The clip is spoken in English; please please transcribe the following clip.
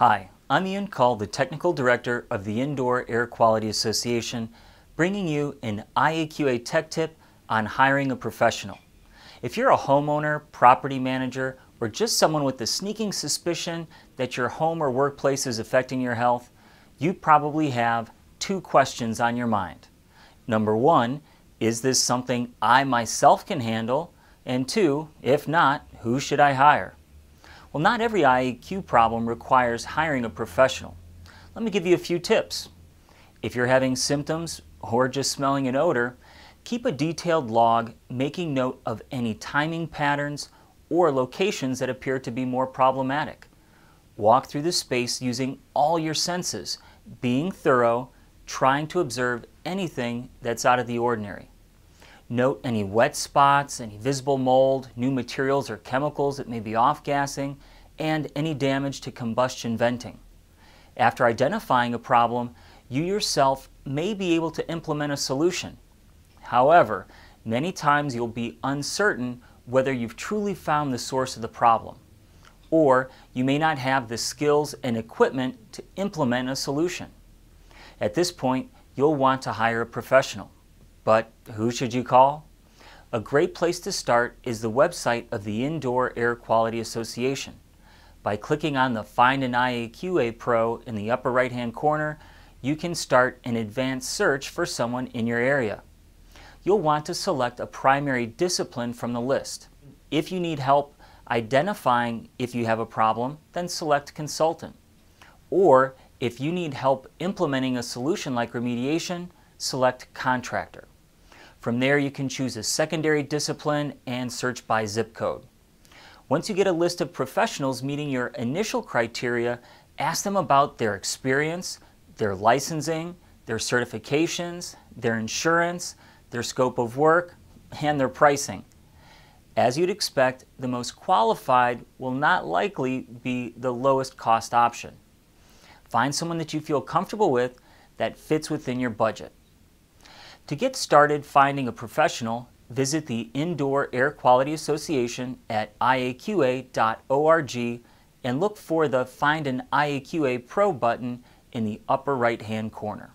Hi, I'm Ian Cull, the Technical Director of the Indoor Air Quality Association, bringing you an IAQA tech tip on hiring a professional. If you're a homeowner, property manager, or just someone with the sneaking suspicion that your home or workplace is affecting your health, you probably have two questions on your mind. Number one, is this something I myself can handle? And two, if not, who should I hire? Well, not every IEQ problem requires hiring a professional. Let me give you a few tips. If you're having symptoms or just smelling an odor, keep a detailed log making note of any timing patterns or locations that appear to be more problematic. Walk through the space using all your senses, being thorough, trying to observe anything that's out of the ordinary. Note any wet spots, any visible mold, new materials or chemicals that may be off-gassing, and any damage to combustion venting. After identifying a problem, you yourself may be able to implement a solution. However, many times you'll be uncertain whether you've truly found the source of the problem, or you may not have the skills and equipment to implement a solution. At this point, you'll want to hire a professional. But who should you call? A great place to start is the website of the Indoor Air Quality Association. By clicking on the Find an IAQA Pro in the upper right hand corner, you can start an advanced search for someone in your area you'll want to select a primary discipline from the list. If you need help identifying if you have a problem, then select consultant. Or if you need help implementing a solution like remediation, select contractor. From there, you can choose a secondary discipline and search by zip code. Once you get a list of professionals meeting your initial criteria, ask them about their experience, their licensing, their certifications, their insurance, their scope of work, and their pricing. As you'd expect, the most qualified will not likely be the lowest cost option. Find someone that you feel comfortable with that fits within your budget. To get started finding a professional, visit the Indoor Air Quality Association at iaqa.org and look for the Find an IAQA Pro button in the upper right hand corner.